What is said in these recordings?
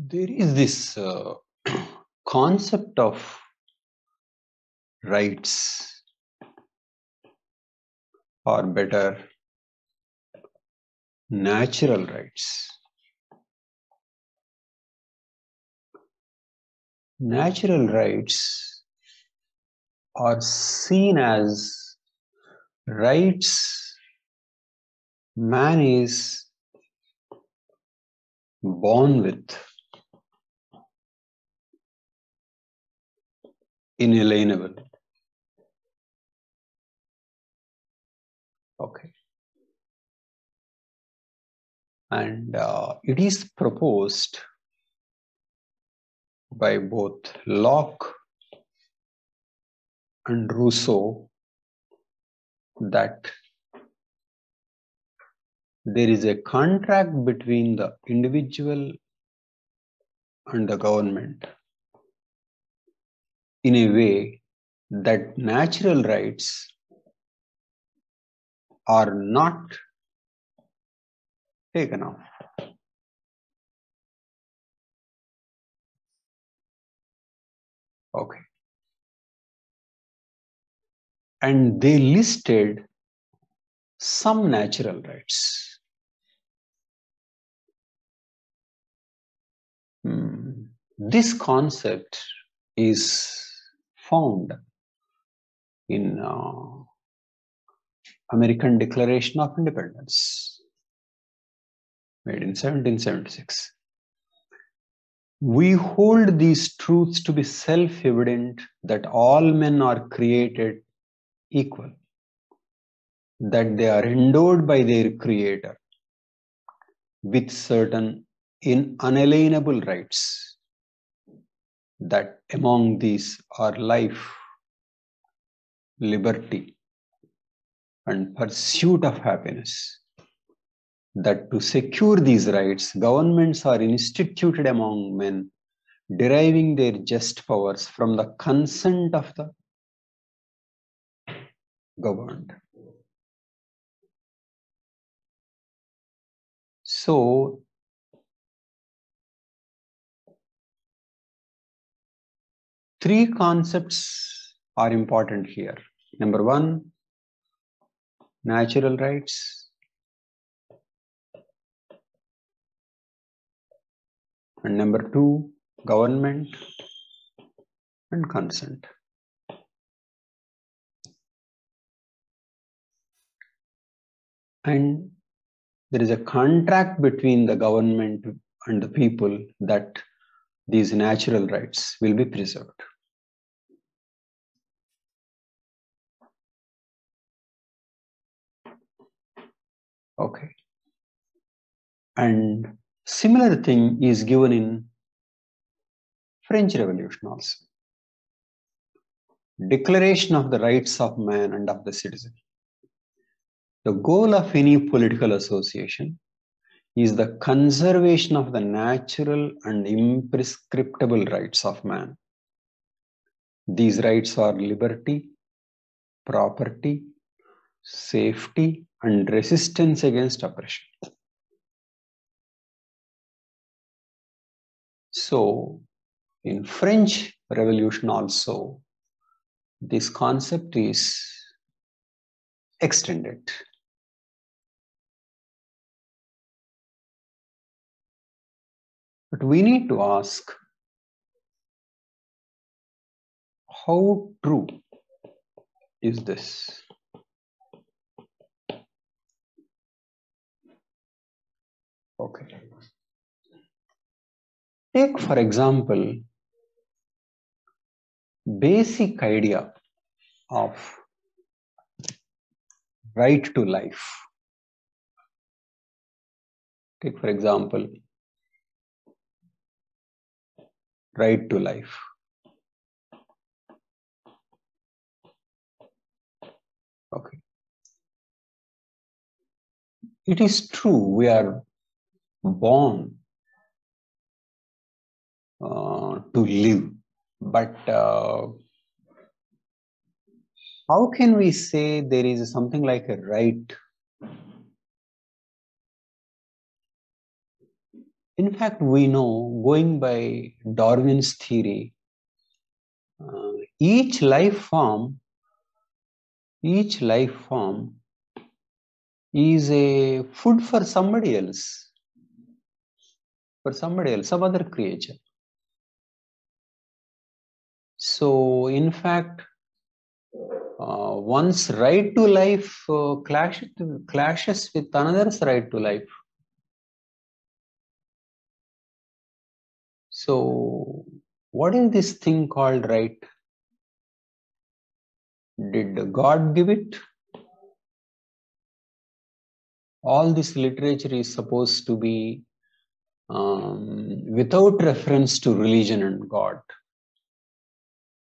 there is this uh, concept of rights, or better, natural rights. Natural rights are seen as rights man is born with inalienable. Okay. And uh, it is proposed by both Locke and Rousseau that there is a contract between the individual and the government in a way that natural rights are not taken off. Okay. And they listed some natural rights. Hmm. This concept is found in uh, American Declaration of Independence made in 1776. We hold these truths to be self evident that all men are created equal, that they are endowed by their Creator with certain inalienable rights, that among these are life, liberty, and pursuit of happiness that to secure these rights, governments are instituted among men, deriving their just powers from the consent of the governed. So, three concepts are important here. Number one, natural rights. And number two, government and consent. And there is a contract between the government and the people that these natural rights will be preserved. Okay. And similar thing is given in French Revolution also. Declaration of the rights of man and of the citizen. The goal of any political association is the conservation of the natural and imprescriptible rights of man. These rights are liberty, property, safety, and resistance against oppression. So, in French Revolution also, this concept is extended. But we need to ask how true is this? Okay. Take, for example, basic idea of right to life. Take, for example, right to life. Okay. It is true, we are born uh, to live, but uh, how can we say there is something like a right in fact, we know, going by Darwin's theory, uh, each life form, each life form is a food for somebody else, for somebody else, some other creature. So, in fact, uh, one's right to life uh, clash, clashes with another's right to life. So, what is this thing called right? Did God give it? All this literature is supposed to be um, without reference to religion and God.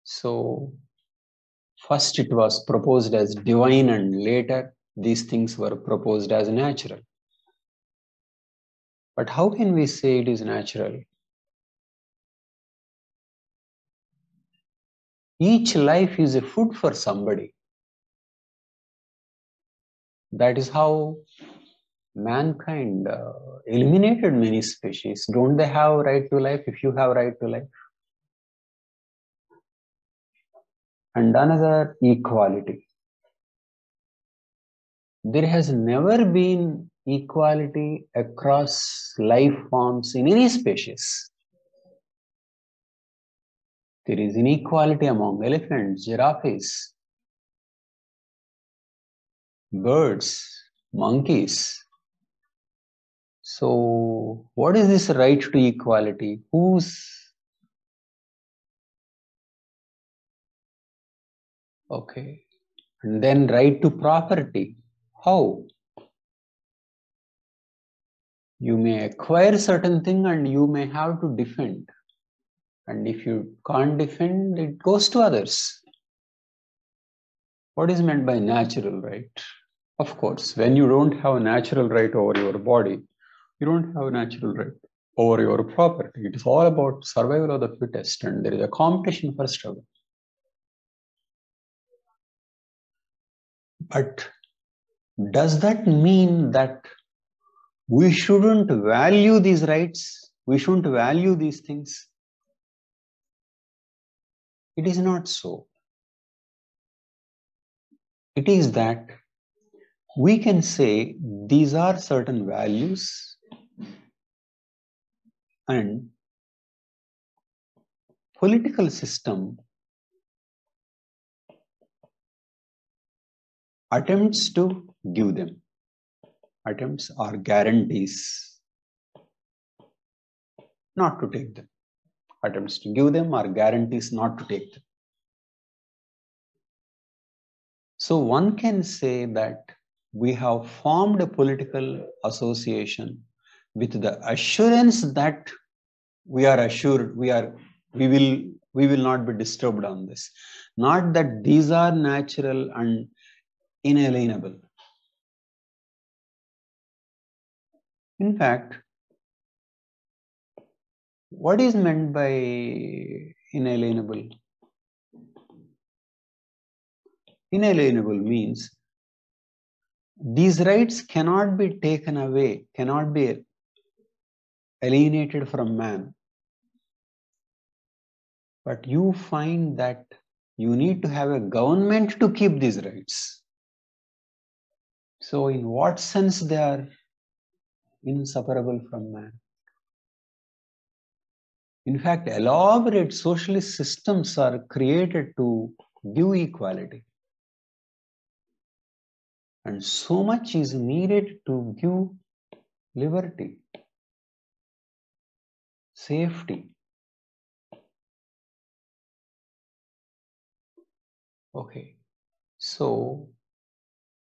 So, first it was proposed as divine, and later these things were proposed as natural. But how can we say it is natural? Each life is a food for somebody. That is how mankind uh, eliminated many species. Don't they have right to life if you have right to life? And another equality. There has never been equality across life forms in any species. There is inequality among elephants, giraffes, birds, monkeys. So, what is this right to equality? Who's okay? And then right to property. How? You may acquire certain thing and you may have to defend. And if you can't defend, it goes to others. What is meant by natural right? Of course, when you don't have a natural right over your body, you don't have a natural right over your property. It is all about survival of the fittest, and there is a competition for struggle. But does that mean that we shouldn't value these rights? We shouldn't value these things? It is not so. It is that we can say these are certain values and political system attempts to give them attempts or guarantees not to take them attempts to give them or guarantees not to take them. So one can say that we have formed a political association with the assurance that we are assured we are we will we will not be disturbed on this. Not that these are natural and inalienable. In fact what is meant by inalienable inalienable means these rights cannot be taken away, cannot be alienated from man. But you find that you need to have a government to keep these rights. So, in what sense they are inseparable from man? In fact, elaborate socialist systems are created to give equality. And so much is needed to give liberty, safety. Okay, so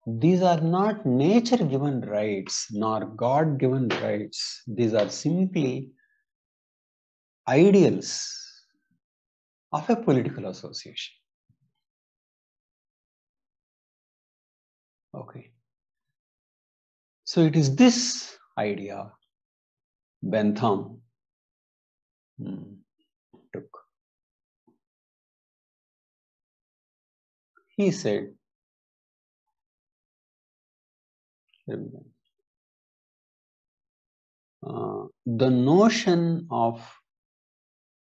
these are not nature given rights nor God given rights, these are simply ideals of a political association. Okay. So it is this idea Bentham hmm, took. He said, uh, the notion of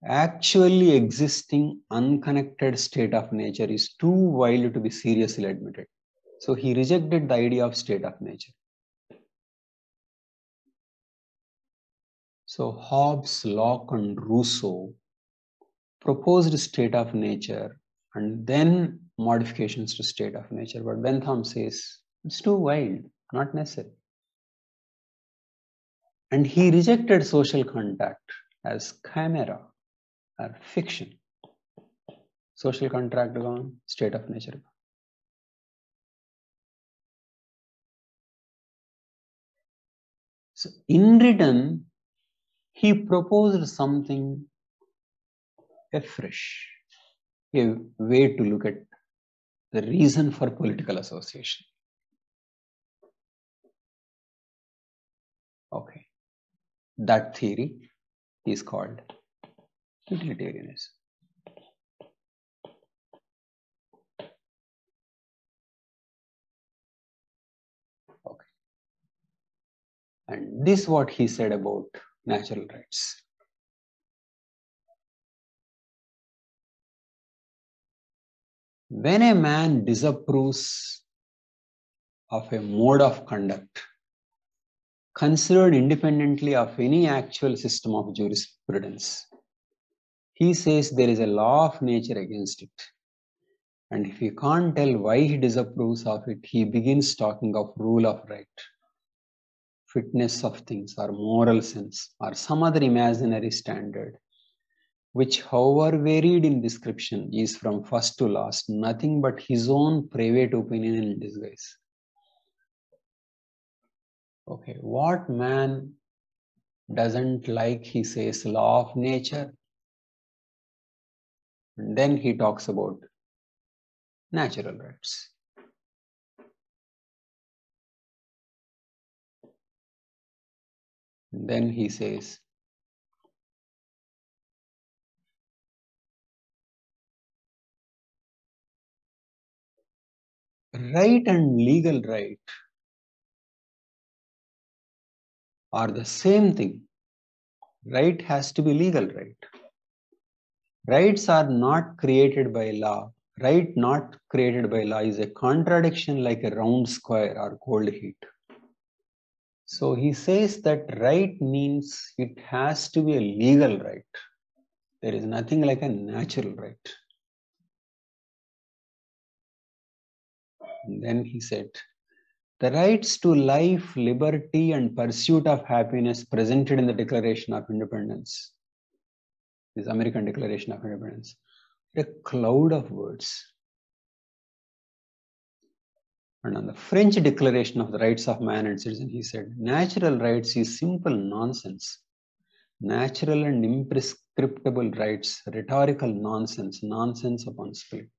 actually existing unconnected state of nature is too wild to be seriously admitted. So he rejected the idea of state of nature. So Hobbes, Locke, and Rousseau proposed state of nature and then modifications to state of nature. But Bentham says it's too wild, not necessary. And he rejected social contract as chimera or fiction. Social contract gone, state of nature gone. So in return, he proposed something afresh, a way to look at the reason for political association. Okay, that theory is called utilitarianism. Okay, and this is what he said about natural rights. When a man disapproves of a mode of conduct considered independently of any actual system of jurisprudence, he says there is a law of nature against it. And if he can't tell why he disapproves of it, he begins talking of rule of right fitness of things or moral sense or some other imaginary standard, which, however varied in description, is from first to last nothing but his own private opinion in disguise. Okay, what man doesn't like, he says, law of nature. And then he talks about natural rights. then he says, right and legal right are the same thing. Right has to be legal right. Rights are not created by law. Right not created by law is a contradiction like a round square or cold heat. So he says that right means it has to be a legal right. There is nothing like a natural right. And then he said, the rights to life, liberty, and pursuit of happiness presented in the Declaration of Independence, this American Declaration of Independence, a cloud of words. And on the French Declaration of the Rights of Man and Citizen, he said, natural rights is simple nonsense. Natural and imprescriptible rights, rhetorical nonsense, nonsense upon split.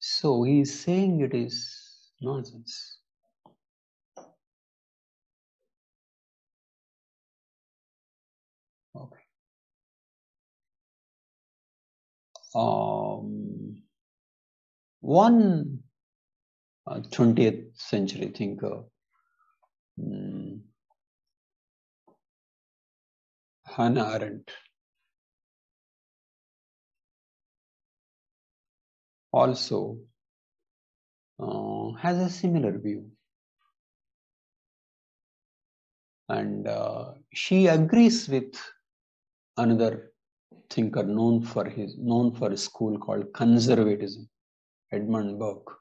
So he is saying it is nonsense. Um, one uh, 20th century thinker, um, Hannah Arendt, also uh, has a similar view. And uh, she agrees with another thinker known for his known for a school called conservatism, Edmund Burke.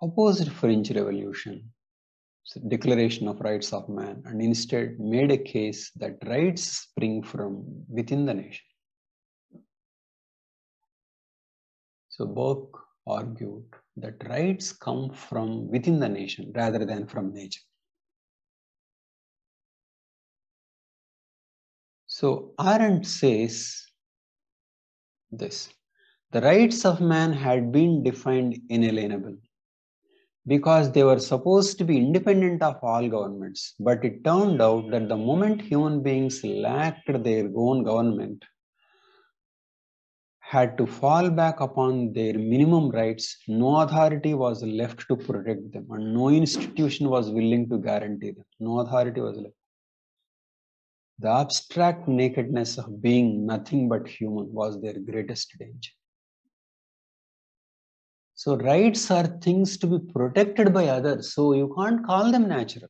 Opposed French Revolution, Declaration of Rights of Man, and instead made a case that rights spring from within the nation. So Burke argued that rights come from within the nation rather than from nature. So Arendt says this the rights of man had been defined inalienable because they were supposed to be independent of all governments. But it turned out that the moment human beings lacked their own government, had to fall back upon their minimum rights, no authority was left to protect them, and no institution was willing to guarantee them. No authority was left. The abstract nakedness of being nothing but human was their greatest danger. So, rights are things to be protected by others, so you can't call them natural.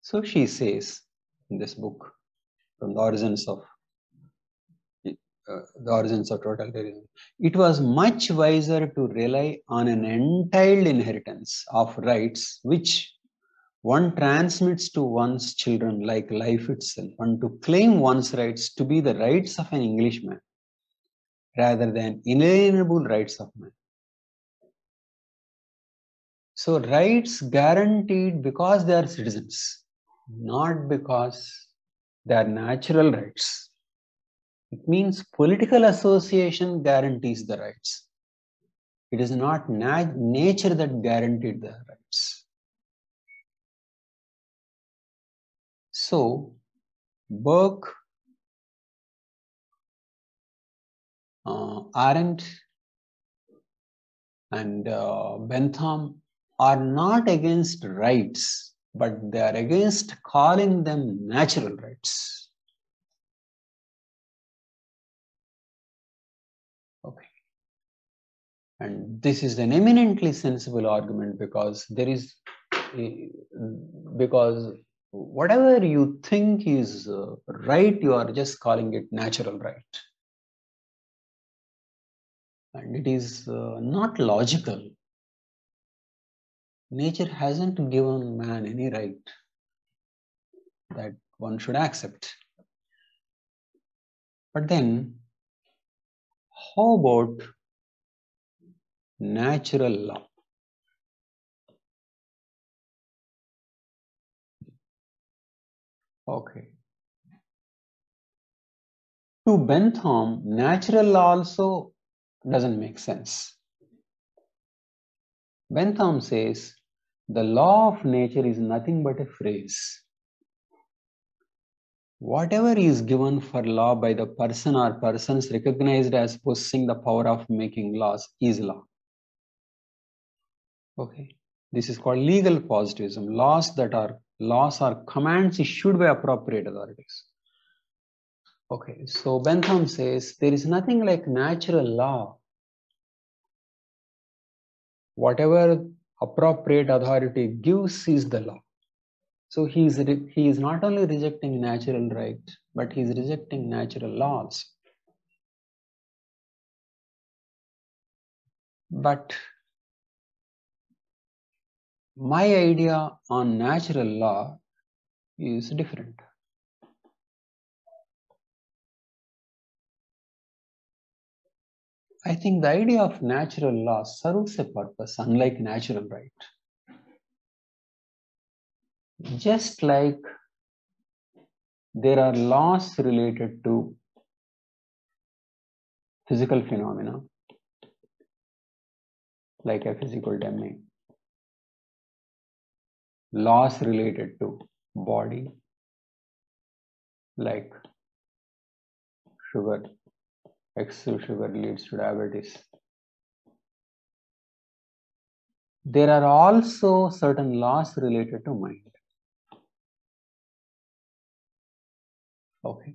So, she says in this book, from the origins of uh, the origins of totalitarianism. It was much wiser to rely on an entitled inheritance of rights which one transmits to one's children like life itself, and to claim one's rights to be the rights of an Englishman rather than inalienable rights of man. So, rights guaranteed because they are citizens, not because they are natural rights. It means political association guarantees the rights. It is not nat- nature that guaranteed the rights. So, Burke, uh, Arendt, and uh, Bentham are not against rights, but they are against calling them natural rights. Okay. And this is an eminently sensible argument because there is, because whatever you think is uh, right, you are just calling it natural right. And it is uh, not logical. Nature hasn't given man any right that one should accept. But then, how about natural law? Okay. To Bentham, natural law also doesn't make sense. Bentham says the law of nature is nothing but a phrase. Whatever is given for law by the person or persons recognized as possessing the power of making laws is law. Okay, this is called legal positivism. Laws that are laws are commands issued by appropriate authorities. Okay, so Bentham says there is nothing like natural law. Whatever appropriate authority gives is the law. So he is, he is not only rejecting natural right, but he is rejecting natural laws. But my idea on natural law is different. I think the idea of natural law serves a purpose, unlike natural right. Just like there are laws related to physical phenomena, like a physical ma, laws related to body, like sugar, excessive sugar leads to diabetes. There are also certain laws related to mind. Okay.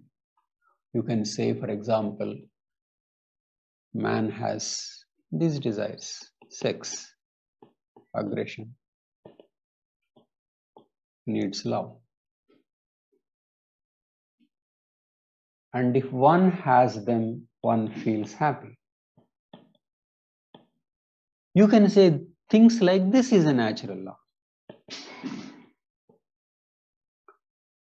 You can say, for example, man has these desires sex, aggression, needs love. And if one has them, one feels happy. You can say things like this is a natural law.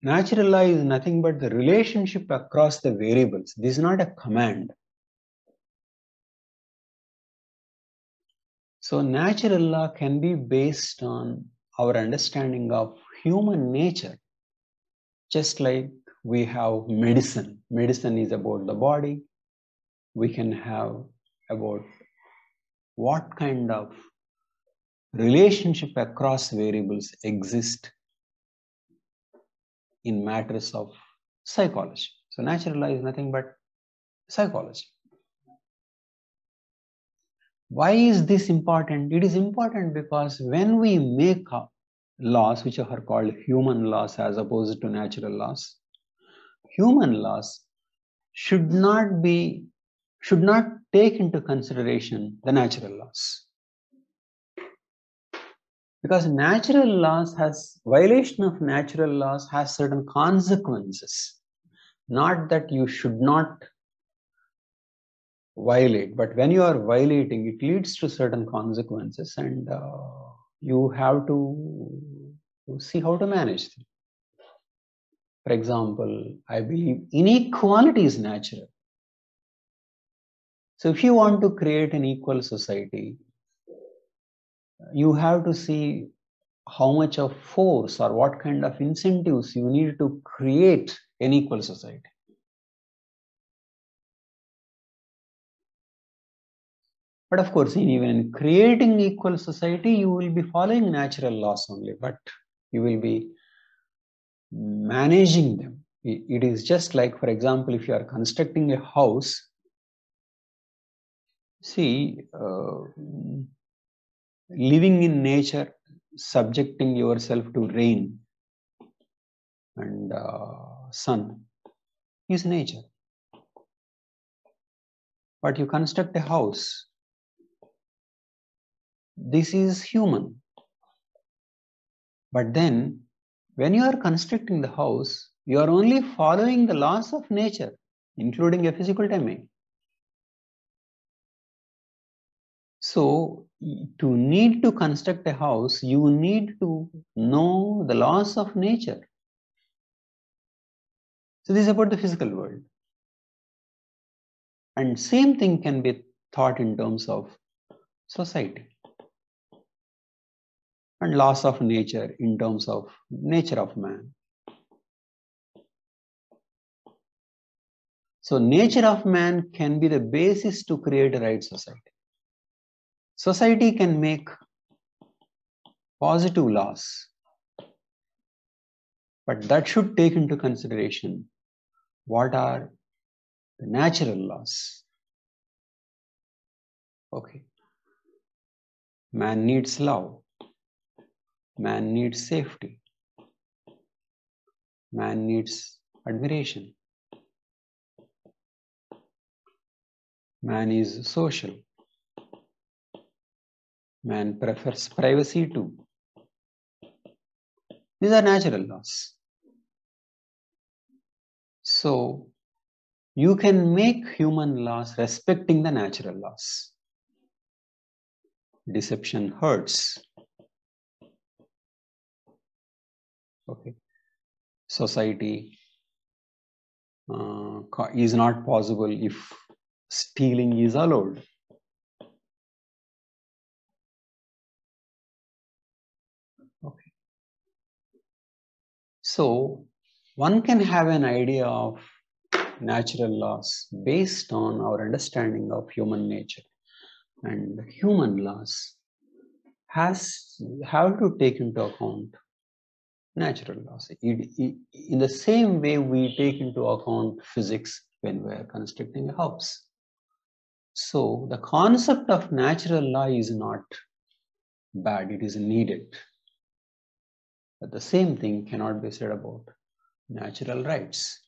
Natural law is nothing but the relationship across the variables. This is not a command. So, natural law can be based on our understanding of human nature, just like we have medicine. Medicine is about the body. We can have about what kind of relationship across variables exist in matters of psychology. So natural law is nothing but psychology. Why is this important? It is important because when we make laws which are called human laws as opposed to natural laws, human laws should not be should not take into consideration the natural laws. Because natural laws has violation of natural laws has certain consequences. Not that you should not violate but when you are violating it leads to certain consequences and uh, you have to, see how to manage them for example i believe inequality is natural so if you want to create an equal society you have to see how much of force or what kind of incentives you need to create an equal society. But of course, in even in creating equal society, you will be following natural laws only, but you will be managing them. It is just like, for example, if you are constructing a house, see, uh, living in nature, subjecting yourself to rain and uh, sun is nature. But you construct a house, this is human. But then, when you are constructing the house, you are only following the laws of nature, including a physical domain. So, to need to construct a house, you need to know the laws of nature. So, this is about the physical world. And same thing can be thought in terms of society and laws of nature in terms of nature of man. So nature of man can be the basis to create a right society. Society can make positive laws, but that should take into consideration what are the natural laws. Okay. Man needs love. Man needs safety. Man needs admiration. Man is social. Man prefers privacy too. These are natural laws. So, you can make human laws respecting the natural laws. Deception hurts. Okay. Society uh, is not possible if stealing is allowed. Okay. So one can have an idea of natural laws based on our understanding of human nature and human laws has have to take into account natural laws. In the same way we take into account physics when we are constructing a house so the concept of natural law is not bad it is needed. But the same thing cannot be said about natural rights